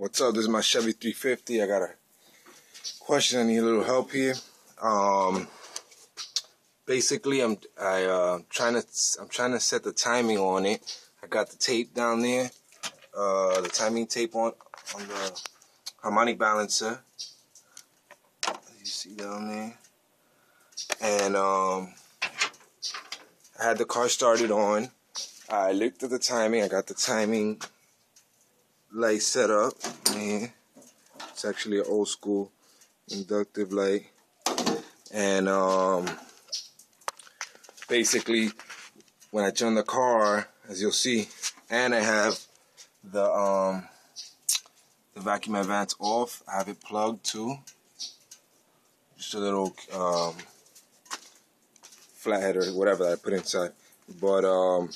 What's up? This is my Chevy 350. I got a question. I need a little help here. Um, basically, I'm I uh, trying to I'm trying to set the timing on it. I got the tape down there, uh, the timing tape on on the harmonic balancer. You see down there, and um, I had the car started on. I looked at the timing. I got the timing light set up. Man, it's actually an old school inductive light. And um, basically, when I turn the car, as you'll see, and I have the um, the vacuum advance off. I have it plugged too. Just a little um, flathead or whatever I put inside. But um,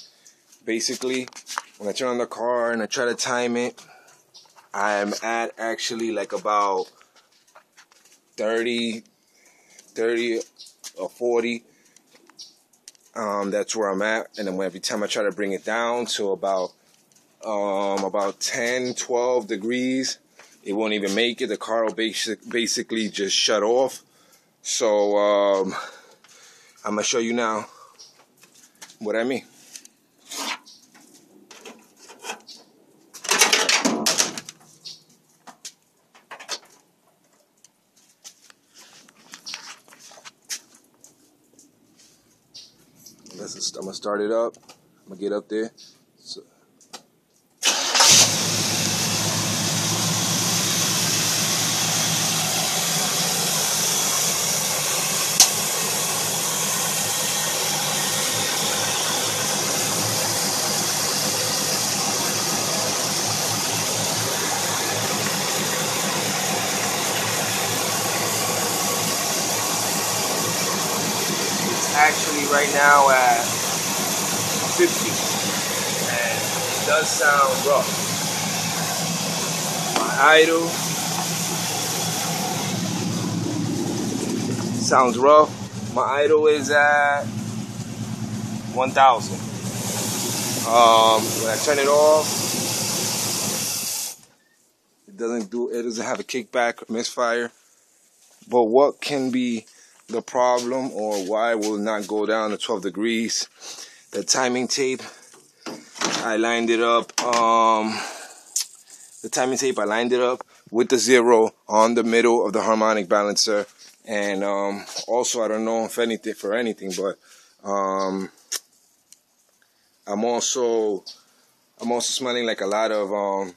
basically, when I turn on the car and I try to time it, I'm at actually like about 30, 30 or 40. Um, that's where I'm at. And then every time I try to bring it down to about um, about 10, 12 degrees, it won't even make it. The car will basic, basically just shut off. So um, I'm gonna show you now what I mean. I'm gonna start it up. I'm gonna get up there. So, actually right now at 50 and it does sound rough. My idle sounds rough. My idle is at 1000. Um, when I turn it off, it doesn't do it doesn't have a kickback or misfire. But what can be the problem or why it will not go down to 12 degrees. The timing tape I lined it up um, the timing tape I lined it up with the zero on the middle of the harmonic balancer. And um, also I don't know if anything for anything but um, I'm also I'm also smelling like a lot of um,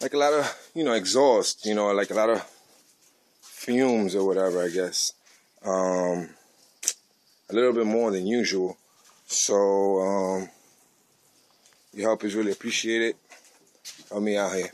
like a lot of you know exhaust you know like a lot of fumes or whatever I guess um, a little bit more than usual so, um, your help is really appreciated. Help me out here.